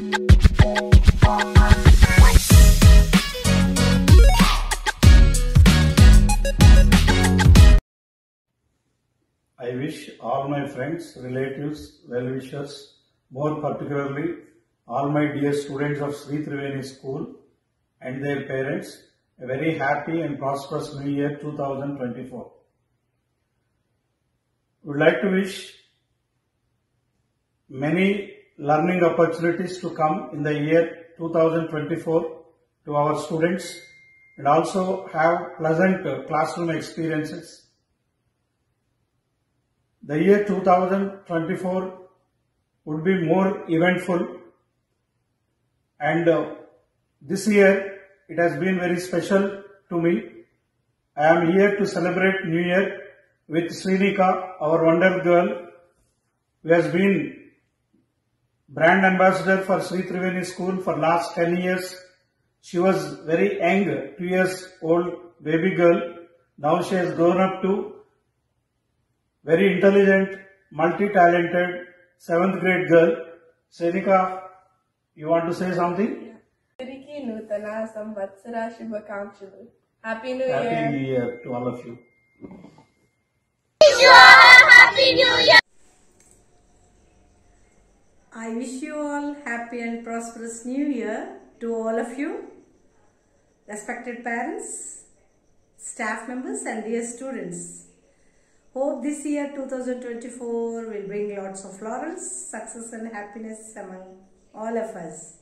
I wish all my friends, relatives, well-wishers, more particularly all my dear students of Sri Triveni School and their parents a very happy and prosperous New Year 2024. Would like to wish many learning opportunities to come in the year 2024 to our students and also have pleasant classroom experiences. The year 2024 would be more eventful and uh, this year it has been very special to me. I am here to celebrate New Year with Srinika, our wonder girl, who has been brand ambassador for Sri Triveni School for last 10 years. She was very young, 2 years old baby girl. Now she has grown up to very intelligent, multi-talented 7th grade girl. Srinika, you want to say something? అందరికీ నూతన సంవత్సర శుభాకాంక్షలు happy new Happy year New Year to all I wish you all happy and prosperous new year to all of you, respected parents, staff members and dear students. Hope this year 2024 will bring lots of laurels, success and happiness among all of us.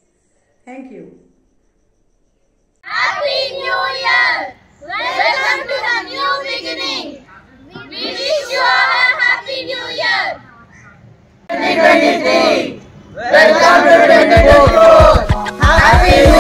Thank you. Happy New Year! Welcome to 2024. Happy New